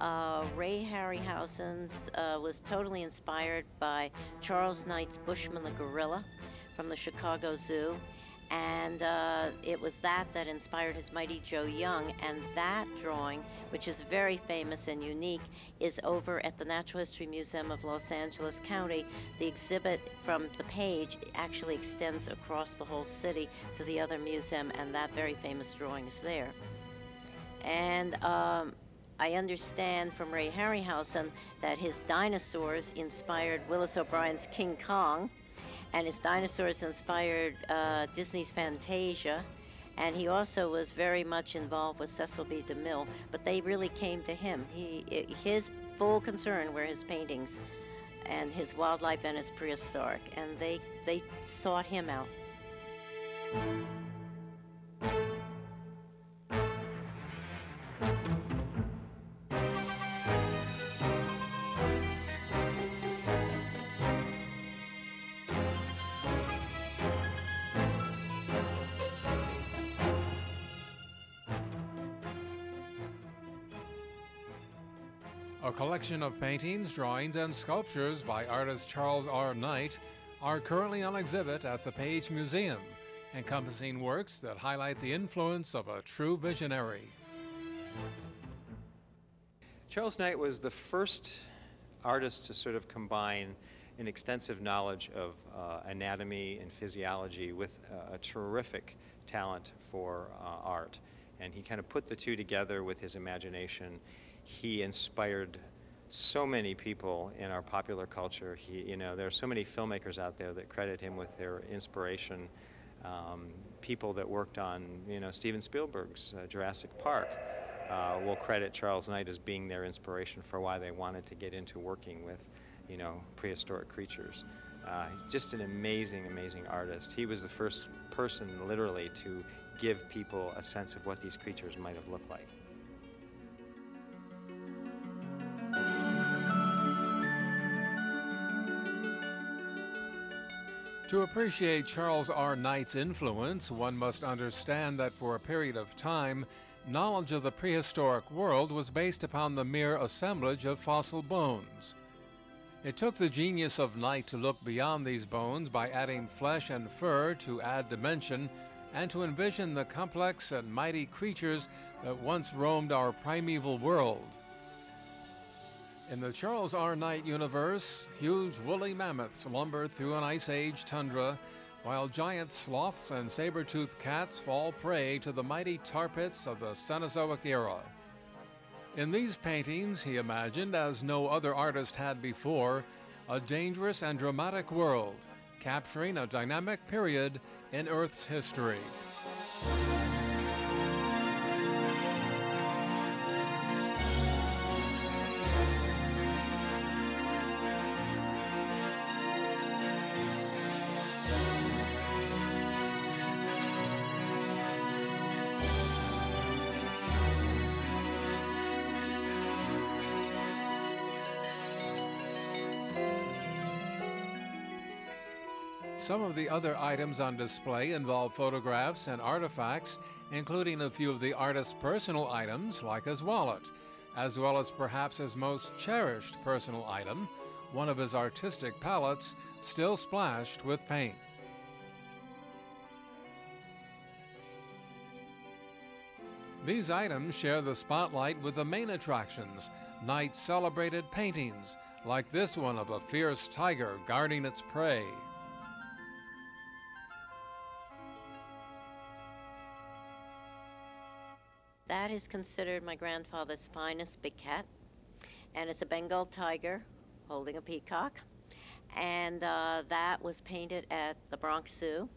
Uh, Ray Harryhausen's uh, was totally inspired by Charles Knight's Bushman the Gorilla from the Chicago Zoo. And uh, it was that that inspired his Mighty Joe Young. And that drawing, which is very famous and unique, is over at the Natural History Museum of Los Angeles County. The exhibit from the page actually extends across the whole city to the other museum, and that very famous drawing is there. And um, I understand from Ray Harryhausen that his dinosaurs inspired Willis O'Brien's King Kong and his dinosaurs inspired uh, Disney's Fantasia. And he also was very much involved with Cecil B. DeMille, but they really came to him. He, his full concern were his paintings and his wildlife and his prehistoric, and they, they sought him out. A collection of paintings, drawings, and sculptures by artist Charles R. Knight are currently on exhibit at the Page Museum, encompassing works that highlight the influence of a true visionary. Charles Knight was the first artist to sort of combine an extensive knowledge of uh, anatomy and physiology with uh, a terrific talent for uh, art. And he kind of put the two together with his imagination he inspired so many people in our popular culture. He, you know, there are so many filmmakers out there that credit him with their inspiration. Um, people that worked on, you know, Steven Spielberg's uh, Jurassic Park uh, will credit Charles Knight as being their inspiration for why they wanted to get into working with, you know, prehistoric creatures. Uh, just an amazing, amazing artist. He was the first person, literally, to give people a sense of what these creatures might have looked like. To appreciate Charles R. Knight's influence, one must understand that for a period of time, knowledge of the prehistoric world was based upon the mere assemblage of fossil bones. It took the genius of Knight to look beyond these bones by adding flesh and fur to add dimension and to envision the complex and mighty creatures that once roamed our primeval world. In the Charles R. Knight universe, huge woolly mammoths lumber through an ice age tundra, while giant sloths and saber-toothed cats fall prey to the mighty tar pits of the Cenozoic era. In these paintings, he imagined, as no other artist had before, a dangerous and dramatic world, capturing a dynamic period in Earth's history. Some of the other items on display involve photographs and artifacts, including a few of the artist's personal items, like his wallet, as well as perhaps his most cherished personal item, one of his artistic palettes, still splashed with paint. These items share the spotlight with the main attractions, Knight's celebrated paintings, like this one of a fierce tiger guarding its prey. That is considered my grandfather's finest big cat, and it's a Bengal tiger holding a peacock. And uh, that was painted at the Bronx Zoo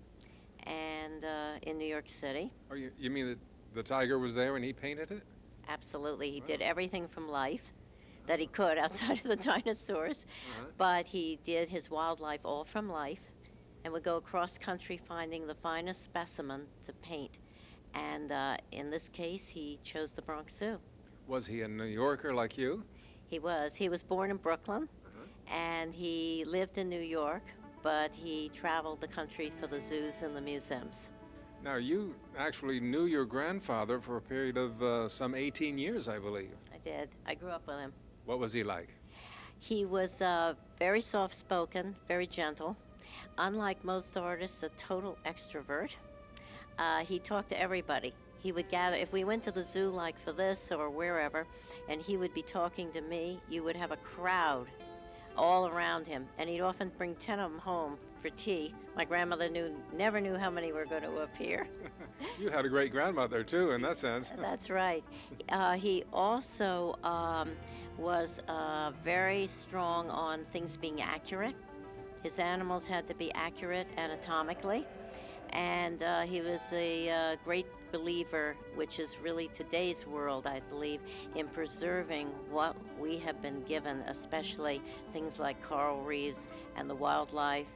and uh, in New York City. Oh, you, you mean that the tiger was there and he painted it? Absolutely. He wow. did everything from life that he could outside of the dinosaurs, uh-huh. but he did his wildlife all from life and would go across country finding the finest specimen to paint. And uh, in this case, he chose the Bronx Zoo. Was he a New Yorker like you? He was. He was born in Brooklyn, uh-huh. and he lived in New York, but he traveled the country for the zoos and the museums. Now, you actually knew your grandfather for a period of uh, some 18 years, I believe. I did. I grew up with him. What was he like? He was uh, very soft spoken, very gentle. Unlike most artists, a total extrovert. Uh, he talked to everybody. He would gather, if we went to the zoo like for this or wherever, and he would be talking to me, you would have a crowd all around him. And he'd often bring 10 of them home for tea. My grandmother knew, never knew how many were going to appear. you had a great grandmother, too, in that sense. That's right. Uh, he also um, was uh, very strong on things being accurate. His animals had to be accurate anatomically. And uh, he was a uh, great believer, which is really today's world, I believe, in preserving what we have been given, especially things like coral reefs and the wildlife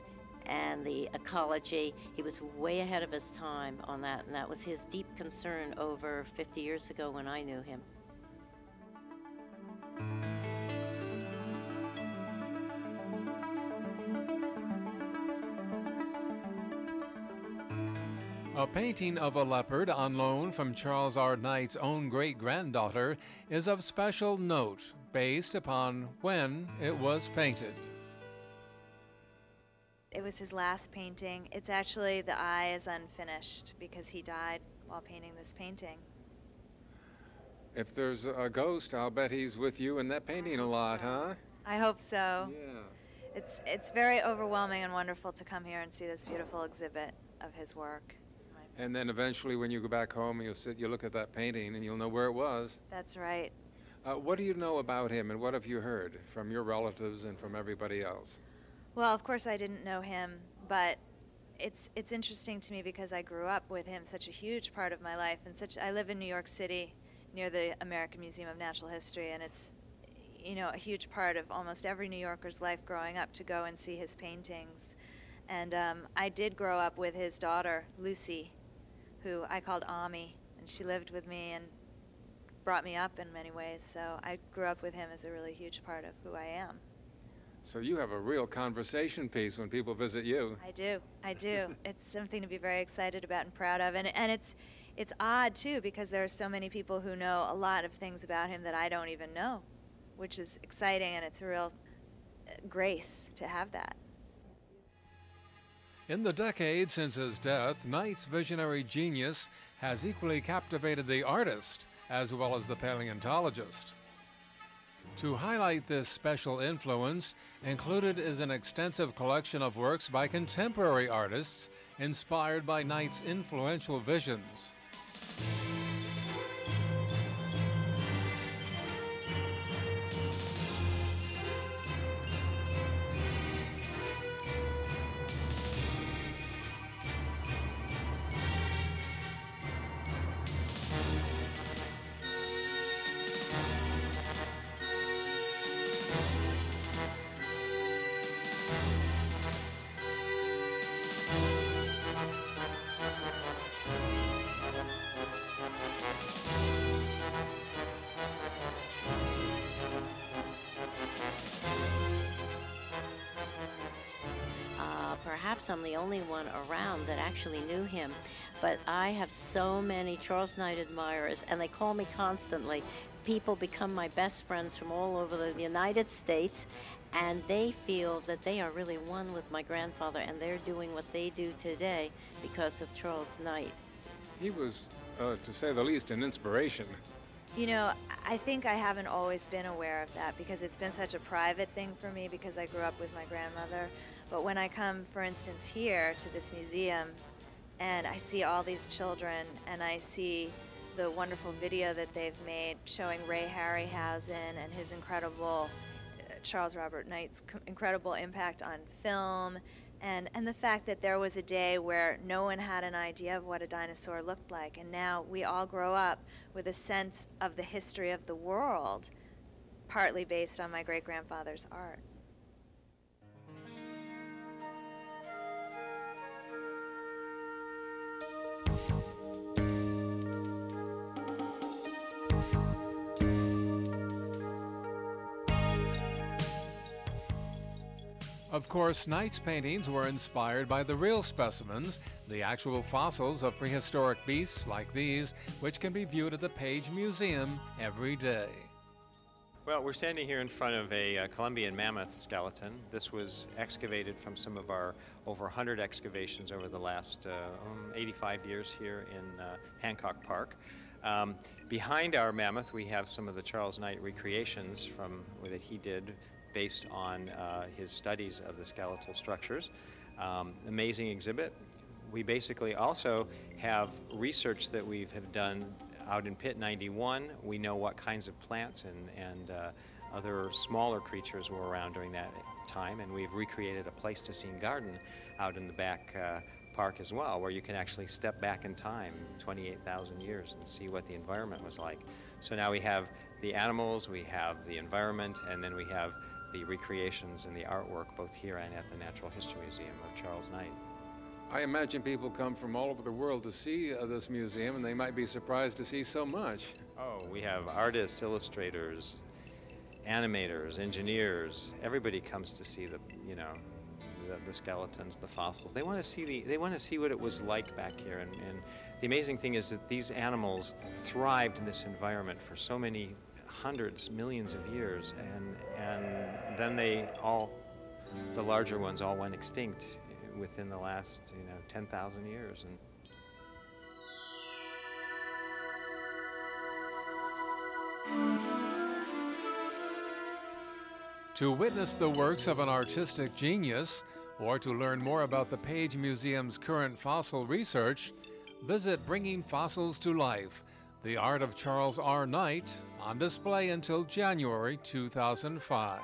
and the ecology. He was way ahead of his time on that, and that was his deep concern over 50 years ago when I knew him. A painting of a leopard on loan from Charles R. Knight's own great granddaughter is of special note based upon when it was painted. It was his last painting. It's actually the eye is unfinished because he died while painting this painting. If there's a ghost, I'll bet he's with you in that painting a lot, so. huh? I hope so. Yeah. It's it's very overwhelming and wonderful to come here and see this beautiful exhibit of his work. And then eventually, when you go back home, you'll sit, you look at that painting, and you'll know where it was. That's right. Uh, what do you know about him, and what have you heard from your relatives and from everybody else? Well, of course, I didn't know him, but it's it's interesting to me because I grew up with him, such a huge part of my life, and such. I live in New York City, near the American Museum of Natural History, and it's you know a huge part of almost every New Yorker's life growing up to go and see his paintings. And um, I did grow up with his daughter, Lucy, who I called Ami, and she lived with me and brought me up in many ways. So I grew up with him as a really huge part of who I am. So you have a real conversation piece when people visit you. I do. I do. it's something to be very excited about and proud of. And, and it's, it's odd, too, because there are so many people who know a lot of things about him that I don't even know, which is exciting, and it's a real uh, grace to have that. In the decade since his death, Knight's visionary genius has equally captivated the artist as well as the paleontologist. To highlight this special influence, included is an extensive collection of works by contemporary artists inspired by Knight's influential visions. Perhaps I'm the only one around that actually knew him. But I have so many Charles Knight admirers, and they call me constantly. People become my best friends from all over the United States, and they feel that they are really one with my grandfather, and they're doing what they do today because of Charles Knight. He was, uh, to say the least, an inspiration. You know, I think I haven't always been aware of that because it's been such a private thing for me because I grew up with my grandmother. But when I come, for instance, here to this museum and I see all these children and I see the wonderful video that they've made showing Ray Harryhausen and his incredible, uh, Charles Robert Knight's incredible impact on film and, and the fact that there was a day where no one had an idea of what a dinosaur looked like and now we all grow up with a sense of the history of the world partly based on my great-grandfather's art. Of course, Knight's paintings were inspired by the real specimens, the actual fossils of prehistoric beasts like these, which can be viewed at the Page Museum every day. Well, we're standing here in front of a uh, Columbian mammoth skeleton. This was excavated from some of our over 100 excavations over the last uh, um, 85 years here in uh, Hancock Park. Um, behind our mammoth, we have some of the Charles Knight recreations from that he did based on uh, his studies of the skeletal structures. Um, amazing exhibit. We basically also have research that we have done out in Pit 91, we know what kinds of plants and, and uh, other smaller creatures were around during that time, and we've recreated a Pleistocene garden out in the back uh, park as well, where you can actually step back in time 28,000 years and see what the environment was like. So now we have the animals, we have the environment, and then we have the recreations and the artwork both here and at the Natural History Museum of Charles Knight. I imagine people come from all over the world to see uh, this museum, and they might be surprised to see so much. Oh, we have artists, illustrators, animators, engineers. Everybody comes to see the, you know, the, the skeletons, the fossils. They want to see the, they want to see what it was like back here. And, and the amazing thing is that these animals thrived in this environment for so many hundreds, millions of years, and and then they all, the larger ones, all went extinct within the last, you know, 10,000 years. And To witness the works of an artistic genius, or to learn more about the Page Museum's current fossil research, visit Bringing Fossils to Life, the art of Charles R. Knight, on display until January 2005.